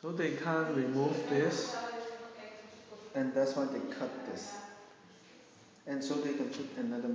So they can't remove this. And that's why they cut this. And so they can put another.